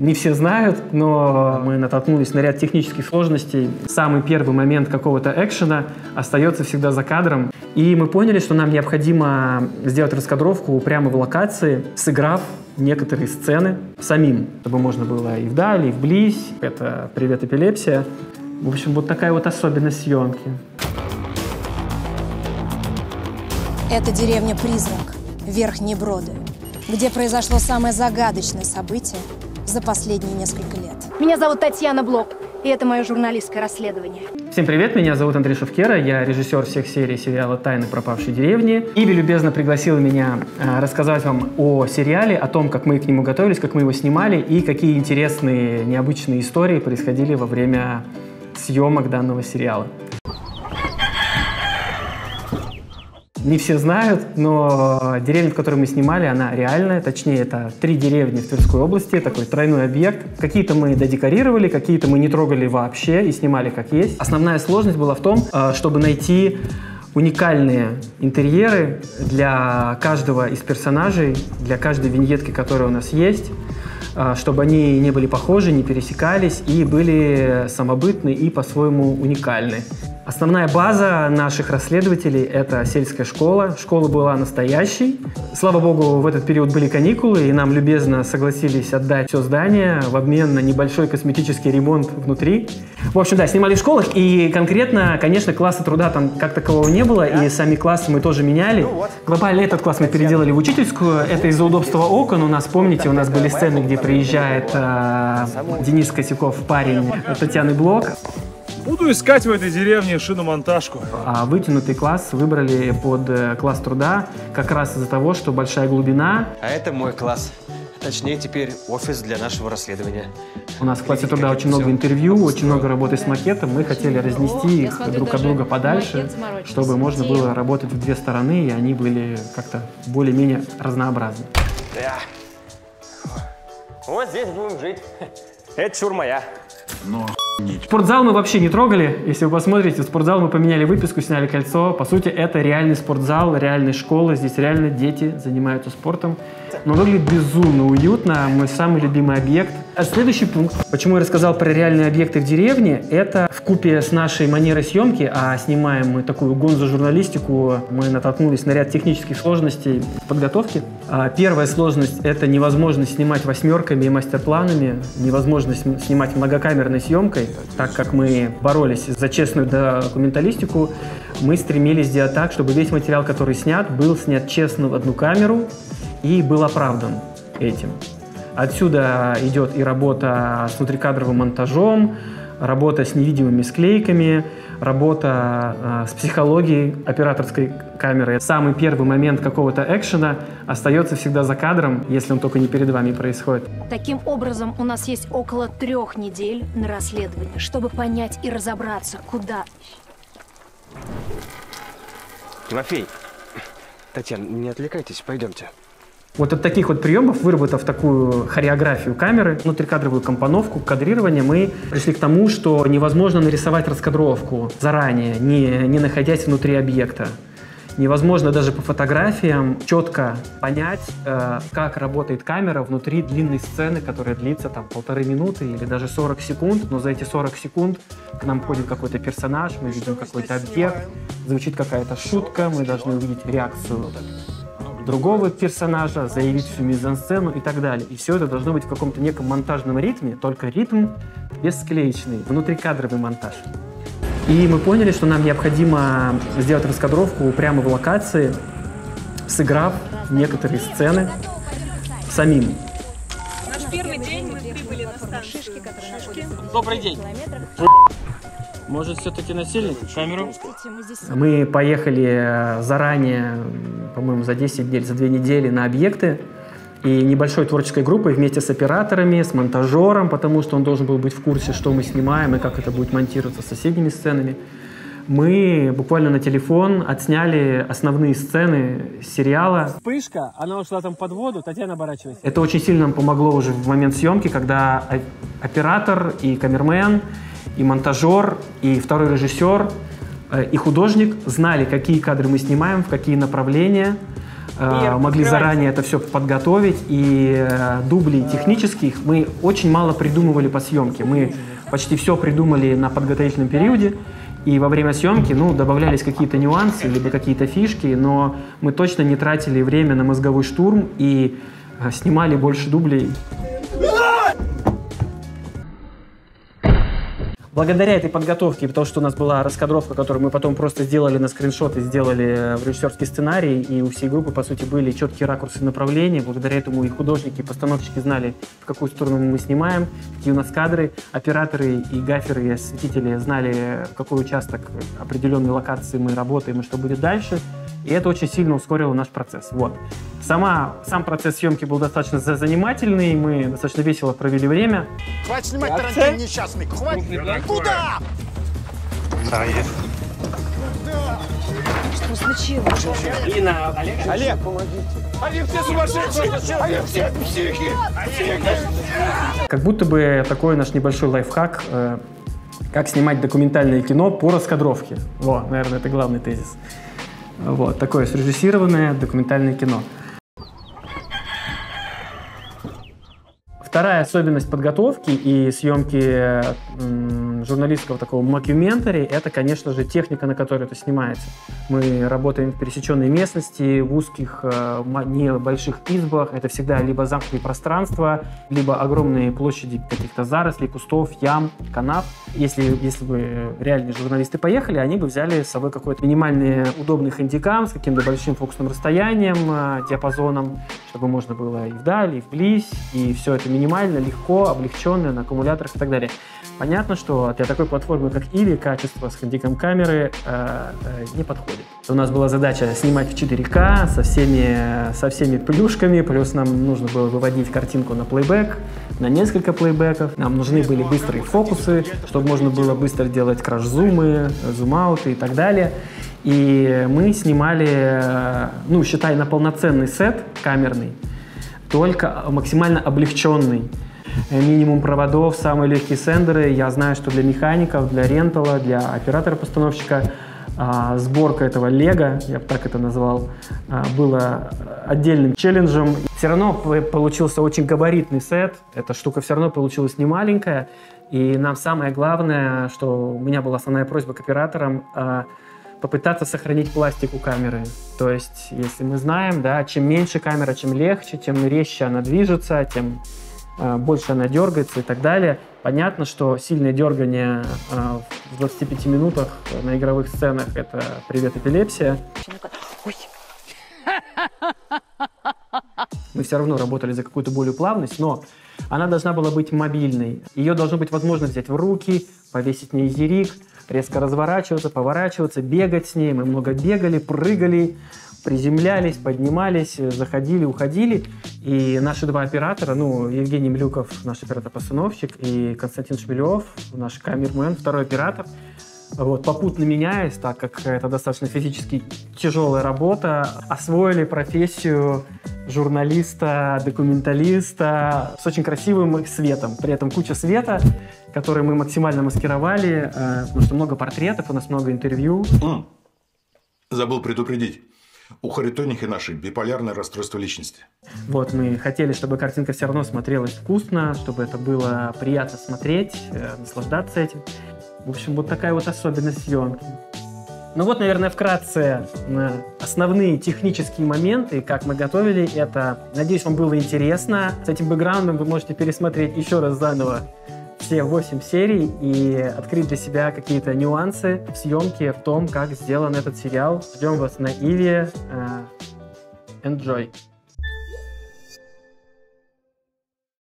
не все знают, но мы натолкнулись на ряд технических сложностей. Самый первый момент какого-то экшена остается всегда за кадром. И мы поняли, что нам необходимо сделать раскадровку прямо в локации, сыграв некоторые сцены самим, чтобы можно было и вдали, и вблизь. Это «Привет, эпилепсия». В общем, вот такая вот особенность съемки. Это деревня Призрак, Верхние Броды, где произошло самое загадочное событие за последние несколько лет. Меня зовут Татьяна Блок, и это мое журналистское расследование. Всем привет, меня зовут Андрей Шевкера, я режиссер всех серий сериала «Тайны пропавшей деревни». Иви любезно пригласила меня э, рассказать вам о сериале, о том, как мы к нему готовились, как мы его снимали и какие интересные, необычные истории происходили во время съемок данного сериала. Не все знают, но деревня, в которой мы снимали, она реальная. Точнее, это три деревни в Тверской области, такой тройной объект. Какие-то мы додекорировали, какие-то мы не трогали вообще и снимали как есть. Основная сложность была в том, э, чтобы найти уникальные интерьеры для каждого из персонажей, для каждой виньетки, которая у нас есть, э, чтобы они не были похожи, не пересекались и были самобытны и по-своему уникальны. Основная база наших расследователей – это сельская школа. Школа была настоящей. Слава богу, в этот период были каникулы, и нам любезно согласились отдать все здание в обмен на небольшой косметический ремонт внутри. В общем, да, снимали в школах, и конкретно, конечно, класса труда там как такового не было, и сами классы мы тоже меняли. Глобально этот класс мы переделали в учительскую. Это из-за удобства окон. У нас, помните, у нас были сцены, где приезжает э, Денис Косяков, парень Татьяны Блок. Буду искать в этой деревне шиномонтажку. А вытянутый класс выбрали под э, класс труда как раз из-за того, что большая глубина. А это мой класс. Точнее, теперь офис для нашего расследования. У нас в классе труда очень много интервью, очень много работы с макетом. Мы хотели разнести их друг от друга подальше, чтобы можно было работать в две стороны, и они были как-то более-менее разнообразны. Да. Вот здесь будем жить. Это чур моя. Но Спортзал мы вообще не трогали. Если вы посмотрите, спортзал мы поменяли выписку, сняли кольцо. По сути, это реальный спортзал, реальная школа. Здесь реально дети занимаются спортом. Но выглядит безумно уютно. Мой самый любимый объект. А следующий пункт, почему я рассказал про реальные объекты в деревне, это в купе с нашей манерой съемки, а снимаем мы такую гонзо-журналистику, мы натолкнулись на ряд технических сложностей в подготовке. А первая сложность – это невозможность снимать восьмерками и мастер-планами, невозможность снимать многокамерной съемкой, так как мы боролись за честную документалистику, мы стремились сделать так, чтобы весь материал, который снят, был снят честно в одну камеру и был оправдан этим. Отсюда идет и работа с внутрикадровым монтажом, работа с невидимыми склейками, работа э, с психологией операторской камеры. Самый первый момент какого-то экшена остается всегда за кадром, если он только не перед вами происходит. Таким образом, у нас есть около трех недель на расследование, чтобы понять и разобраться, куда. Тимофей, Татьяна, не отвлекайтесь, пойдемте. Вот от таких вот приемов, выработав такую хореографию камеры, внутрикадровую компоновку, кадрирование, мы пришли к тому, что невозможно нарисовать раскадровку заранее, не, не находясь внутри объекта. Невозможно даже по фотографиям четко понять, э, как работает камера внутри длинной сцены, которая длится там полторы минуты или даже 40 секунд, но за эти 40 секунд к нам ходит какой-то персонаж, мы видим какой-то объект, звучит какая-то шутка, мы должны увидеть реакцию другого персонажа, заявить всю мизансцену и так далее. И все это должно быть в каком-то неком монтажном ритме, только ритм бесклеечный, внутрикадровый монтаж. И мы поняли, что нам необходимо сделать раскадровку прямо в локации, сыграв некоторые сцены самим. Наш первый день мы прибыли на станцию Добрый день. Может, все-таки насильник? Камеру? Мы поехали э, заранее, по-моему, за 10 дней, за 2 недели на объекты. И небольшой творческой группой вместе с операторами, с монтажером, потому что он должен был быть в курсе, что мы снимаем и как это будет монтироваться с соседними сценами. Мы буквально на телефон отсняли основные сцены сериала. Вспышка, она ушла там под воду, Татьяна оборачивайся. Это очень сильно нам помогло уже в момент съемки, когда оператор и камермен и монтажер, и второй режиссер, э, и художник знали, какие кадры мы снимаем, в какие направления, э, могли заранее это все подготовить, и э, дублей технических мы очень мало придумывали по съемке. Мы почти все придумали на подготовительном периоде, и во время съемки, ну, добавлялись какие-то нюансы, либо какие-то фишки, но мы точно не тратили время на мозговой штурм и снимали больше дублей. Благодаря этой подготовке, потому что у нас была раскадровка, которую мы потом просто сделали на скриншот и сделали в режиссерский сценарий, и у всей группы, по сути, были четкие ракурсы направления. Благодаря этому и художники, и постановщики знали, в какую сторону мы снимаем, какие у нас кадры. Операторы и гаферы, и осветители знали, в какой участок определенной локации мы работаем и что будет дальше. И это очень сильно ускорило наш процесс. Вот. Сама, сам процесс съемки был достаточно за- занимательный, мы достаточно весело провели время. Хватит снимать Тарантино несчастный! Хватит! Куда? Что случилось? Олег, помогите! Они все сумасшедшие! Они все психи! Как будто бы такой наш небольшой лайфхак, э, как снимать документальное кино по раскадровке. Вот, наверное, это главный тезис. Вот, такое срежиссированное документальное кино. Вторая особенность подготовки и съемки м, журналистского такого мокюментари – это, конечно же, техника, на которой это снимается. Мы работаем в пересеченной местности, в узких, э, небольших избах. Это всегда либо замкнутые пространства, либо огромные площади каких-то зарослей, кустов, ям, канав. Если, если бы реальные журналисты поехали, они бы взяли с собой какой-то минимальный удобный хандикам с каким-то большим фокусным расстоянием, э, диапазоном, чтобы можно было и вдаль, и вблизь, и все это минимально, легко, облегченно, на аккумуляторах и так далее. Понятно, что для такой платформы, как Иви, качество с хандиком камеры э, э, не подходит. У нас была задача снимать в 4К со всеми, со всеми плюшками, плюс нам нужно было выводить картинку на плейбэк, на несколько плейбеков. Нам нужны были быстрые фокусы, чтобы можно было быстро делать краш-зумы, зум-ауты и так далее. И мы снимали, э, ну, считай, на полноценный сет камерный, только максимально облегченный. Э, Минимум проводов, самые легкие сендеры. Я знаю, что для механиков, для рентала, для оператора-постановщика а, сборка этого лего, я бы так это назвал, а, было отдельным челленджем. Все равно получился очень габаритный сет. Эта штука все равно получилась не маленькая. И нам самое главное, что у меня была основная просьба к операторам, а, попытаться сохранить пластик у камеры. То есть, если мы знаем, да, чем меньше камера, чем легче, тем резче она движется, тем больше она дергается и так далее. Понятно, что сильное дергание э, в 25 минутах на игровых сценах – это привет эпилепсия. Ой, Мы все равно работали за какую-то более плавность, но она должна была быть мобильной. Ее должно быть возможно взять в руки, повесить на изерик, резко разворачиваться, поворачиваться, бегать с ней. Мы много бегали, прыгали, приземлялись, поднимались, э, заходили, уходили. И наши два оператора, ну, Евгений Млюков, наш оператор-постановщик, и Константин Шмелев, наш камермен, второй оператор, вот, попутно меняясь, так как это достаточно физически тяжелая работа, освоили профессию журналиста, документалиста с очень красивым светом. При этом куча света, который мы максимально маскировали, э, потому что много портретов, у нас много интервью. М. Забыл предупредить. У Харитонихи нашей биполярное расстройство личности. Вот, мы хотели, чтобы картинка все равно смотрелась вкусно, чтобы это было приятно смотреть, э, наслаждаться этим. В общем, вот такая вот особенность съемки. Ну вот, наверное, вкратце э, основные технические моменты, как мы готовили это. Надеюсь, вам было интересно. С этим бэкграундом вы можете пересмотреть еще раз заново все 8 серий и открыть для себя какие-то нюансы в съемке, в том, как сделан этот сериал. Ждем вас на Иве. Э, Enjoy!